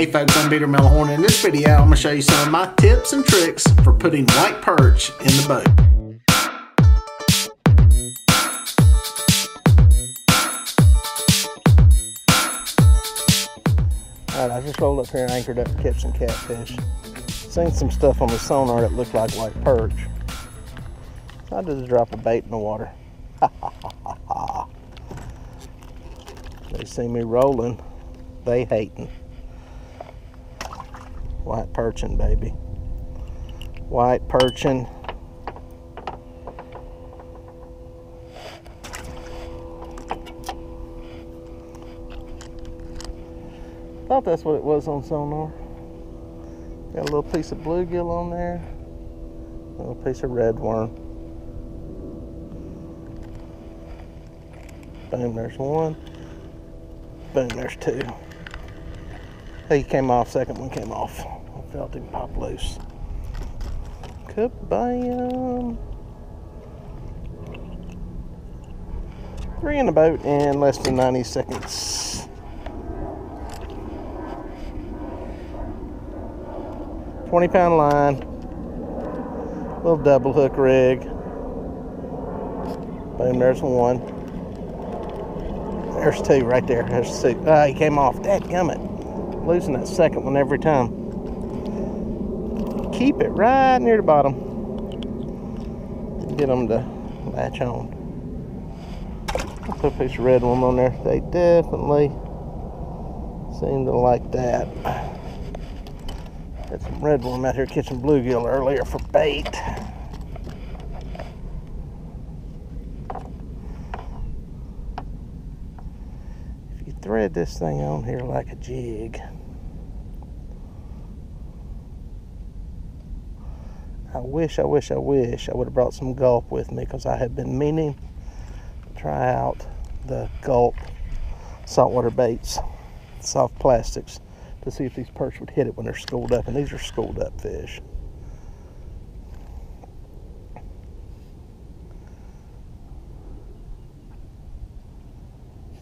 Hey folks, I'm Dieter Melhorn. In this video, I'm going to show you some of my tips and tricks for putting white perch in the boat. Alright, I just rolled up here and anchored up to catch some catfish. Seen some stuff on the sonar that looked like white perch. So I just drop a bait in the water. they see me rolling, they hating. White perching, baby. White perching. Thought that's what it was on sonar. Got a little piece of bluegill on there. A little piece of red worm. Boom, there's one. Boom, there's two. He came off, second one came off. I felt him pop loose. Kabam! Three in the boat in less than 90 seconds. Twenty pound line, little double hook rig. Boom, there's one. There's two right there. There's two. Ah, he came off. That gummit losing that second one every time. Keep it right near the bottom. Get them to latch on. I'll put a piece of red worm on there. They definitely seem to like that. Got some red worm out here catching bluegill earlier for bait. If you thread this thing on here like a jig, I wish, I wish, I wish I would have brought some gulp with me because I have been meaning to try out the gulp saltwater baits, soft plastics, to see if these perch would hit it when they're schooled up. And these are schooled up fish.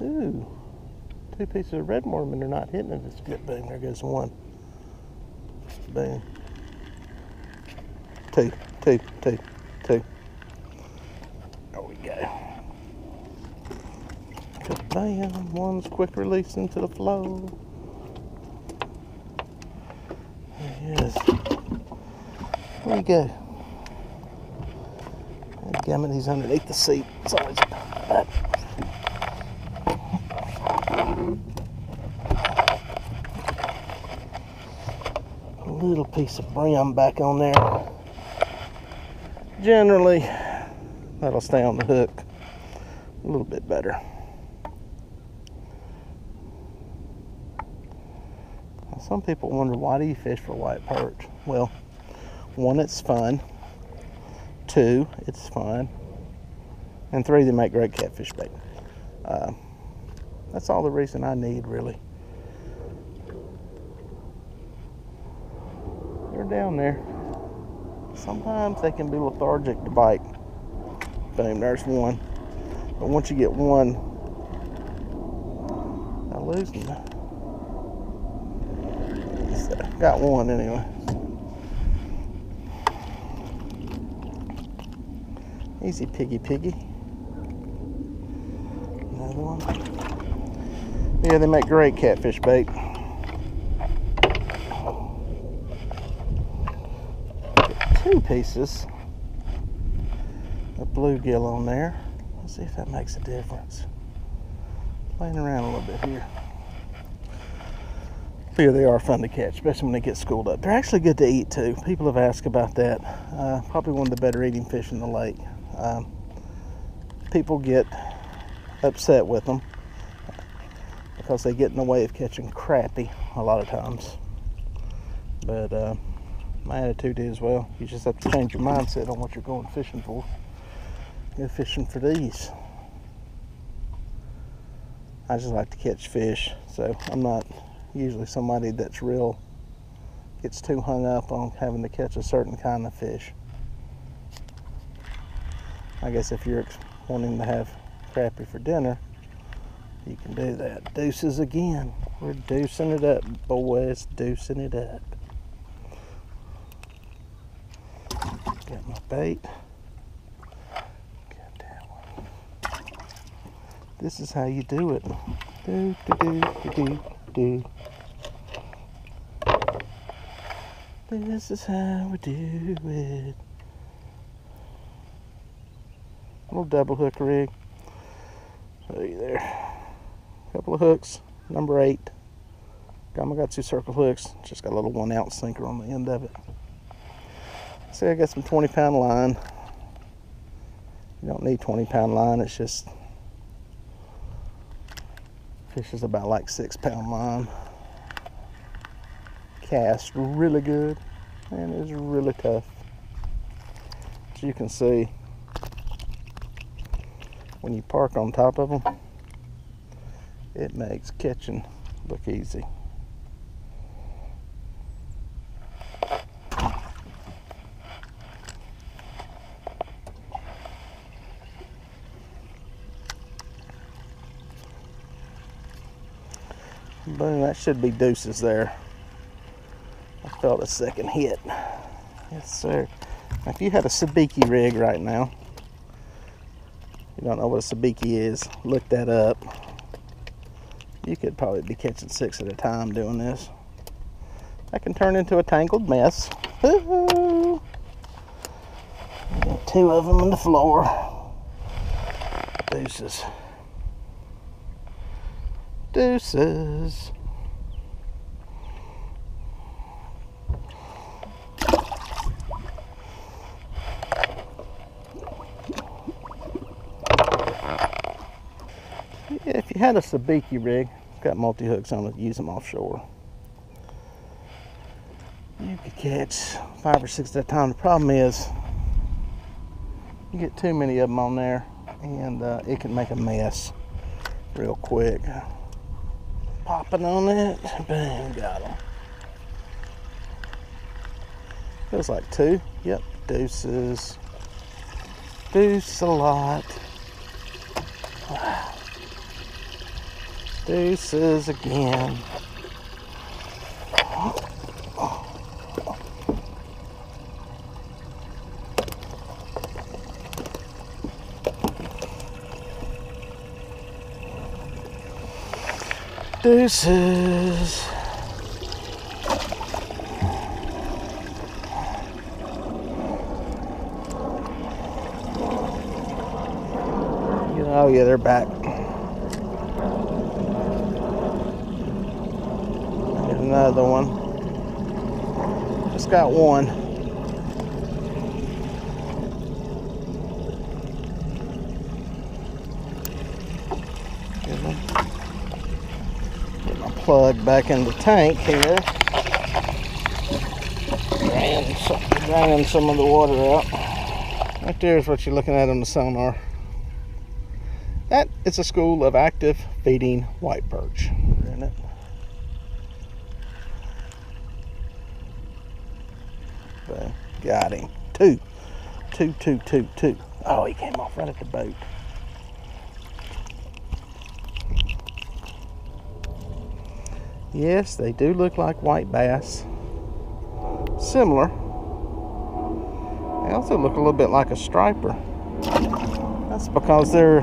Ooh, two pieces of red worm and they're not hitting it. It's good. Boom, there goes one. Boom two, two, two, two. There we go. Bam, one's quick release into the flow. Is. There we go. Gammon, he's underneath the seat. It's always bad. A little piece of brim back on there generally that'll stay on the hook a little bit better. Some people wonder why do you fish for white perch? Well, one, it's fun. Two, it's fun. And three, they make great catfish bait. Uh, that's all the reason I need, really. They're down there sometimes they can be lethargic to bite. Boom, there's one. But once you get one, I lose them. So, got one anyway. Easy piggy piggy. Another one. Yeah, they make great catfish bait. Two pieces of bluegill on there. Let's see if that makes a difference. Playing around a little bit here. Yeah, they are fun to catch, especially when they get schooled up. They're actually good to eat too. People have asked about that. Uh, probably one of the better eating fish in the lake. Um, people get upset with them because they get in the way of catching crappie a lot of times. But uh, my attitude is well you just have to change your mindset on what you're going fishing for go fishing for these I just like to catch fish so I'm not usually somebody that's real gets too hung up on having to catch a certain kind of fish I guess if you're wanting to have crappie for dinner you can do that deuces again We're deucing it up, boys. Deucing it up. Got my bait. Got that one. This is how you do it. Do, do, do, do, do, do. This is how we do it. Little double hook rig. You there. Couple of hooks. Number eight. Gamakatsu circle hooks. Just got a little one ounce sinker on the end of it. See, I got some 20 pound line. You don't need 20 pound line. It's just fish is about like six pound line cast really good and is really tough. As you can see, when you park on top of them, it makes catching look easy. Boom, that should be deuces there I felt a second hit. Yes, sir. Now, if you had a sabiki rig right now, you don't know what a sabiki is, look that up. You could probably be catching six at a time doing this. That can turn into a tangled mess. Got two of them on the floor. Deuces. Deuces. Had a sabiki rig, got multi hooks on it, use them offshore. You could catch five or six at a time. The problem is, you get too many of them on there, and uh, it can make a mess real quick. Popping on it, boom, got them. Feels like two. Yep, deuces. Deuce a lot. Wow. Deuces again. Deuces. Oh yeah, they're back. Another one. Just got one. Get my plug back in the tank here. Drain some of the water out. Right there is what you're looking at on the sonar. That is a school of active feeding white perch. Got him. Two. Two, two, two, two. Oh, he came off right at the boat. Yes, they do look like white bass. Similar. They also look a little bit like a striper. That's because they're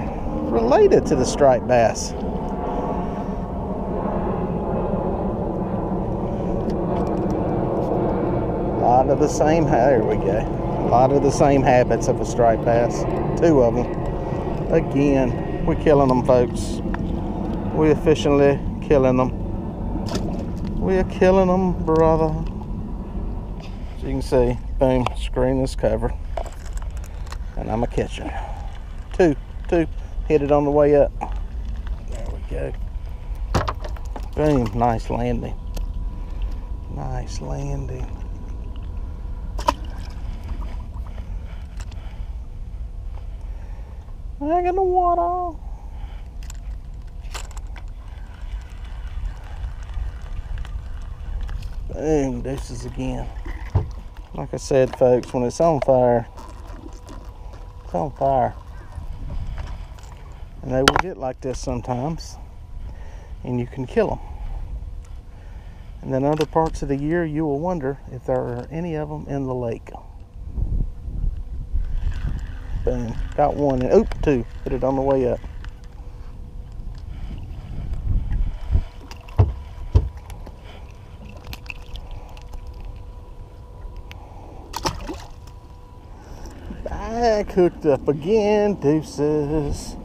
related to the striped bass. Lot of the same, there we go. A lot of the same habits of a striped bass. Two of them. Again, we're killing them, folks. We're efficiently killing them. We're killing them, brother. As you can see, boom, screen is covered. And I'm a catcher. Two, two, hit it on the way up. There we go. Boom, nice landing. Nice landing. Back in the water. Boom, deuces again. Like I said, folks, when it's on fire, it's on fire. And they will get like this sometimes, and you can kill them. And then other parts of the year, you will wonder if there are any of them in the lake. Boom. Got one. And, oop, two. Hit it on the way up. Back hooked up again. Deuces.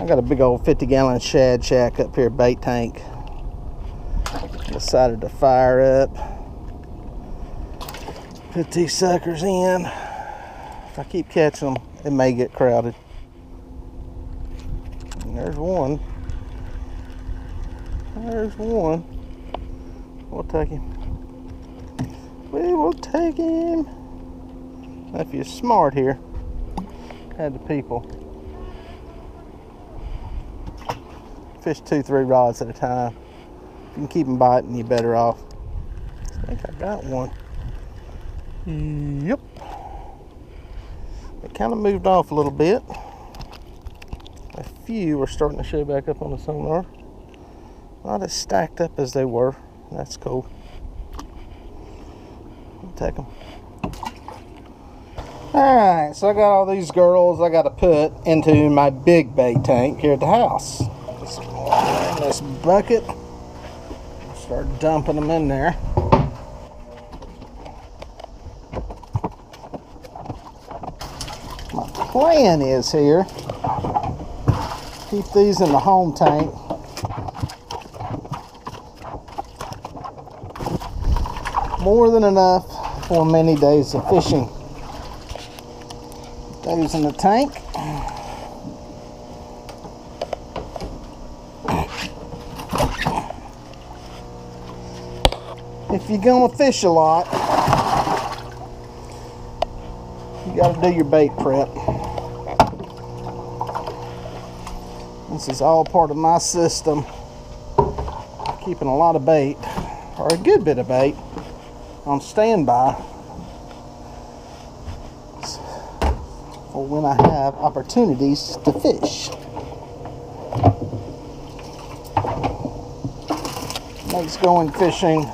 I got a big old 50 gallon shad shack up here, bait tank. Decided to fire up. Put these suckers in. If I keep catching them, it may get crowded. And there's one. There's one. We'll take him. We will take him. If you're smart here, had the people. Fish two, three rods at a time. If you can keep them biting, you're better off. I think I got one. Yep. Kind of moved off a little bit. A few are starting to show back up on the sonar. Not as stacked up as they were. That's cool. I'll take them. Alright, so I got all these girls I got to put into my big bait tank here at the house. This bucket. Start dumping them in there. My plan is here, keep these in the home tank. More than enough for many days of fishing. Those in the tank. If you're gonna fish a lot, you gotta do your bait prep. This is all part of my system. Keeping a lot of bait, or a good bit of bait, on standby for when I have opportunities to fish. Makes going fishing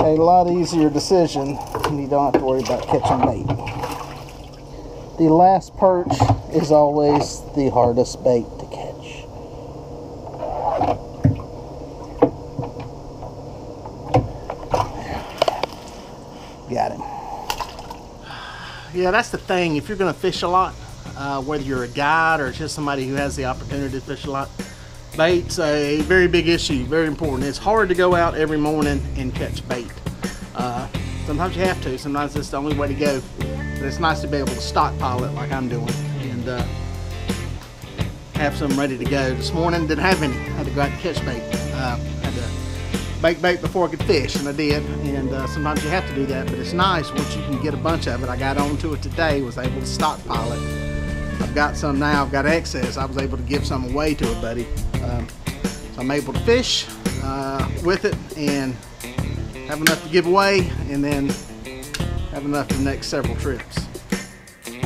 a lot easier decision and you don't have to worry about catching bait. The last perch is always the hardest bait to catch. Got him. Yeah, that's the thing. If you're going to fish a lot, uh, whether you're a guide or just somebody who has the opportunity to fish a lot, bait's a very big issue, very important. It's hard to go out every morning and catch bait. Uh, sometimes you have to, sometimes it's the only way to go. But it's nice to be able to stockpile it like I'm doing and uh, have some ready to go. This morning didn't have any, I had to go out and catch bait. Uh, had to bake bait before I could fish, and I did. And uh, sometimes you have to do that, but it's nice once you can get a bunch of it. I got onto it today, was able to stockpile it. I've got some now, I've got excess. I was able to give some away to a buddy. Um, so I'm able to fish uh, with it and have enough to give away and then have enough for the next several trips.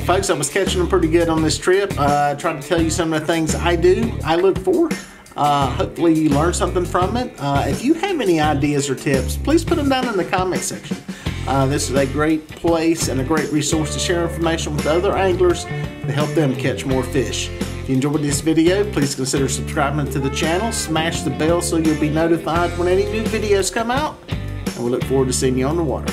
Folks, I was catching them pretty good on this trip. Uh, tried to tell you some of the things I do, I look for. Uh, hopefully you learned something from it. Uh, if you have any ideas or tips, please put them down in the comment section. Uh, this is a great place and a great resource to share information with other anglers to help them catch more fish. If you enjoyed this video, please consider subscribing to the channel, smash the bell so you'll be notified when any new videos come out, and we look forward to seeing you on the water.